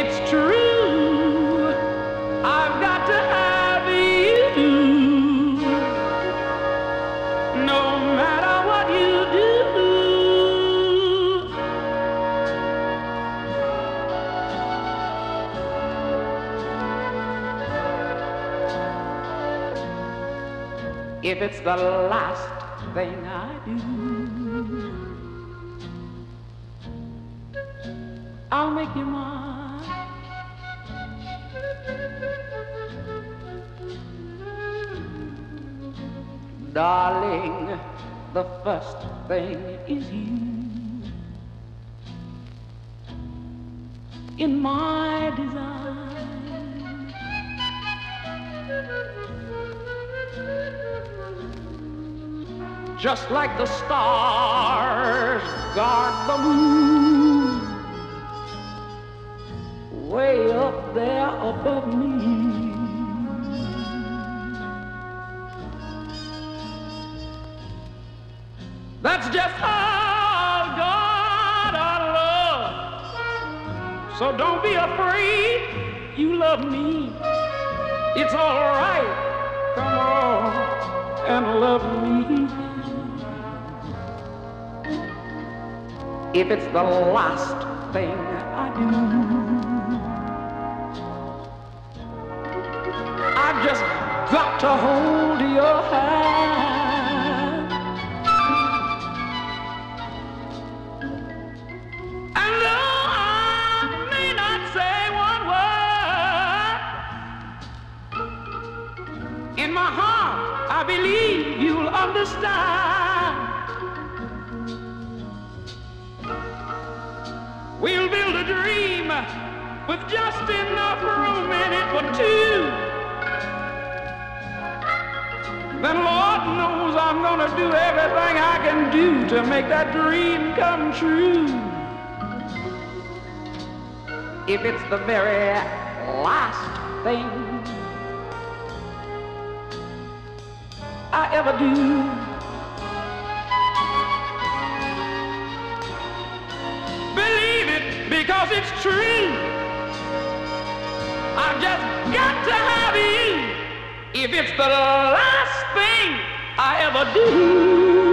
it's true. I've got to have you. No matter what you do. If it's the last thing I do, I'll make you mine. Darling, the first thing is you. In my design. Just like the stars guard the moon, way up there above me. That's just how God I love. So don't be afraid, you love me. It's all right. Come on and love me. If it's the last thing I do, I've just got to hold your hand. In my heart I believe you'll understand. We'll build a dream with just enough room in it for two. Then Lord knows I'm gonna do everything I can do to make that dream come true. If it's the very last thing ever do. Believe it because it's true. I've just got to have you if it's the last thing I ever do.